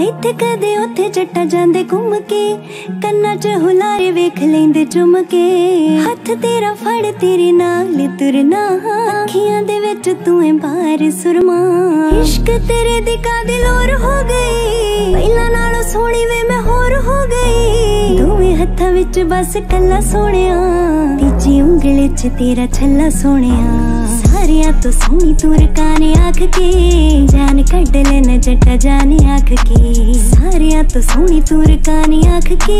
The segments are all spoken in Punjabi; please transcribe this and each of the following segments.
ਇੱਥੇ ਕਦੇ ਉੱਥੇ ਜੱਟਾ ਜਾਂਦੇ ਘੁੰਮ ਕੇ, ਕੰਨਾਂ 'ਚ ਹੁਲਾਰੇ ਵੇਖ ਲੈਂਦੇ ਚੁੰਮ ਕੇ। ਹੱਥ ਤੇਰਾ ਫੜ, ਤੇਰੇ ਨਾਲ ਤੁਰਨਾ ਅੱਖੀਆਂ ਦੇ ਵਿੱਚ ਤੂੰ ਐ ਬਾਹਰ ਸੁਰਮਾ। ਇਸ਼ਕ ਤੇਰੇ ਦੀ ਕਾਦਿਲ ਹੋਰ ਹੋ ਗਈ? ਪਹਿਲਾਂ ਨਾਲੋਂ ਸੋਹਣੀ ਵੇ ਮੈਂ ਹੋਰ ਹੋ ਗਈ। ਦੋਵੇਂ ਹੱਥਾਂ ਵਿੱਚ ਬਸ ਕੱਲਾ ਸੋਹਣਿਆ, ਤੀਜੀ ਉਂਗਲ 'ਚ ਤੇਰਾ ਛੱਲਾ ਸੋਹਣਿਆ। ਸਾਰਿਆਂ ਤੋਂ ਸੋਹਣੀ ਤੂੰ ਰਕਾਨੇ ਆਖ ਕੇ, ਜਾਨ ਕੱਢ ਲੈ ਜੱਟਾ ਜਾਨ ਆਖ ਕੇ? ਸਾਰਿਆਂ ਤੋਂ ਸੋਹਣੀ ਤੂੰ ਰਕਾਨੇ ਆਖ ਕੇ?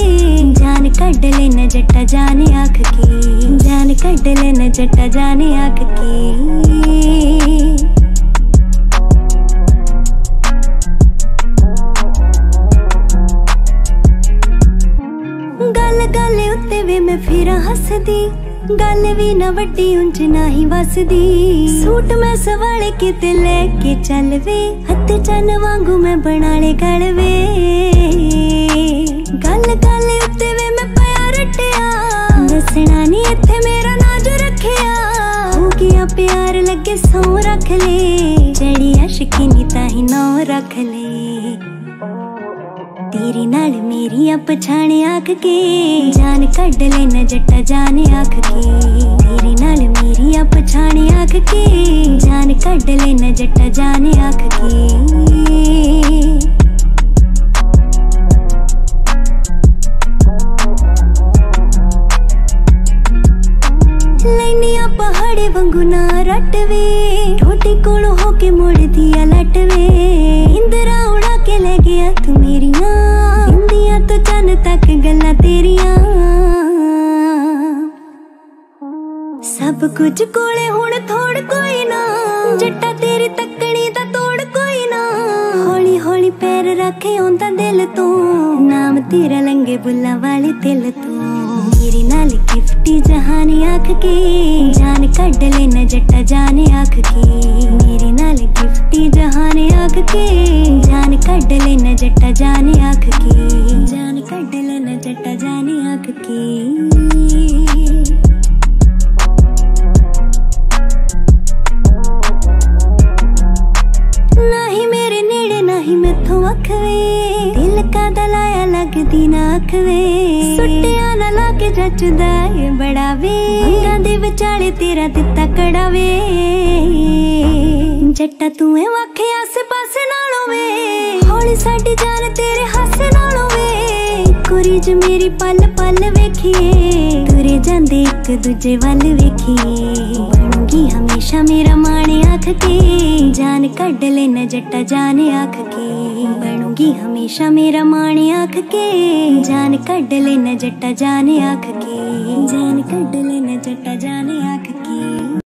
ਜਾਨ ਕੱਢ ਲੈ ਜੱਟਾ ਜਾਨ ਆਖ ਕੇ? ਜਾਨ ਕੱਢ ਲੈ ਜੱਟਾ ਜਾਨ ਆਖ ਕੇ? ਗੱਲ ਗੱਲ ਉੱਤੇ ਵੇ ਮੈਂ ਫੇਰਾ ਹੱਸਦੀ। ਗੱਲ ਵੀ ਨਾ ਵੱਡੀ ਉਂਝ ਨਹੀਂ ਵਸਦੀ। ਸੂਟ ਮੈਂ ਸਵਾਲੇ ਕਿਤੇ ਲੈ ਕੇ ਚੱਲ ਵੇ ਹੱਥ ਚੰਨ ਵਾਂਗੂ ਮੈਂ ਬਣਾ ਲੈ ਗਲ ਵੇ ਗੱਲ ਗੱਲ ਉੱਤੇ ਵੇ ਮੈਂ ਪਿਆ ਰਟਿਆ ਦੱਸਣਾ ਨਹੀਂ ਇੱਥੇ ਮੇਰਾ ਨਾਜ ਰੱਖਿਆ। ਹੋ ਗਿਆ ਪਿਆਰ ਲੱਗੇ ਸੌ ਰੱਖ ਲੈ ਜੜੀ ਅਸ਼ਕੀ ਨੀ ਤਾਂ ਹੀ ਨੌ ਰੱਖ ਲੈ। ਤੇਰੇ ਨਾਲ ਮੇਰੀ ਆ ਪਛਾਣ ਆਖ ਕੇ। ਜਾਨ ਕੱਢ ਲੈ ਨ ਜੱਟਾ ਜਾਨ ਆਖ ਕੇ। ਤੇਰੇ ਨਾਲ ਮੇਰੀ ਆ ਪਛਾਣ ਆਖ ਕੇ। ਜਾਨ ਕੱਢ ਲੈ ਨ ਜੱਟਾ ਜਾਨ ਆਖ ਕੇ। ਲੈਨੀਆਂ ਪਹਾੜੇ ਵਾਂਗੂ ਨਾ ਰਟਵੇ। ਠੋਟੀ ਕੋਲ ਹੋ ਕੇ ਮੁੜਦੀ ਆ ਲਟਵੇ। ਇੰਦਰਾ ਉਡਾ ਕੇ ਲੈ ਗਿਆ ਤੂੰ ਮੇਰੀ ਸਭ ਕੁਝ ਕੋਲੇ ਹੁਣ ਥੋੜ ਕੋਈ ਨਾ। ਜੱਟਾ ਤੇਰੀ ਤੱਕਣੀ ਦਾ ਤੋੜ ਕੋਈ ਨਾ। ਹੌਲੀ ਹੌਲੀ ਪੈਰ ਰੱਖੇ ਆਉਂਦਾ ਦਿਲ ਤੋਂ। ਨਾਮ ਤੇਰਾ ਲੰਗੇ ਬੁੱਲਾਂ ਵਾਲੇ ਦਿਲ ਤੋਂ। ਮੇਰੇ ਨਾਲ ਗਿਫਟੀ ਜਹਾਨ ਆਖ ਕੇ। ਜਾਨ ਕੱਢ ਲੈ ਨ ਜੱਟਾ ਜਾਨ ਆਖ ਕੇ। ਮੇਰੇ ਨਾਲ ਗਿਫਟੀ ਜਹਾਨ ਆਖ ਕੇ। ਜਾਨ ਕੱਢ ਲੈ ਨ ਜੱਟਾ ਜਾਨ ਆਖ ਕੇ। ਜਾਨ ਕੱਢ ਲੈ ਨ ਜੱਟਾ ਜਾਨ ਆਖ ਕੇ। ਨੇੜੇ ਮੈਥੋਂ ਅੱਖ ਵੇ ਦਿਲ ਕਾਦਾ ਲਾਇਆ ਲੱਗਦੀ ਨਾ ਅੱਖ ਵੇ ਸੁੱਟਿਆ ਨਾ ਲਾ ਕੇ ਜੱਜਦਾ ਏ ਬੜਾ ਵੇ ਅੰਗਾਂ ਦੇ ਵਿਚਾਲੇ ਤੇਰਾ ਦਿੱਤਾ ਕੜਾ ਵੇ ਜੱਟਾ ਤੂੰ ਏ ਵਾਖੇ ਆਸੇ ਪਾਸੇ ਨਾਲੋਂ ਵੇ ਹੌਲੀ ਸਾਡੀ ਜਾਨ ਤੇਰੇ ਹਾਸੇ ਨਾਲੋਂ ਵੇ ਕੁਰੀ ਜ ਮੇਰੀ ਪਲ ਪਲ ਵੇਖੀਏ। ਤੁਰੇ ਜਾਂਦੇ ਇੱਕ ਦੂਜੇ ਵੱਲ ਵੇਖੀਏ। ਬਣੂਗੀ ਹਮੇਸ਼ਾ ਮੇਰਾ ਮਾਣ ਆਖ ਕੇ ਜਾਨ ਕੱਢ ਲੈ ਨ ਜੱਟਾ ਜਾਨ ਆਖ ਕੇ ਬਣੂਗੀ ਹਮੇਸ਼ਾ ਮੇਰਾ ਮਾਣ ਆਖ ਕੇ ਜਾਨ ਕੱਢ ਲੈ ਨ ਜੱਟਾ ਜਾਨ ਆਖ ਕੇ ਜਾਨ ਕੱਢ ਲੈ ਨ ਜੱਟਾ ਜਾਨ ਆਖ ਕੇ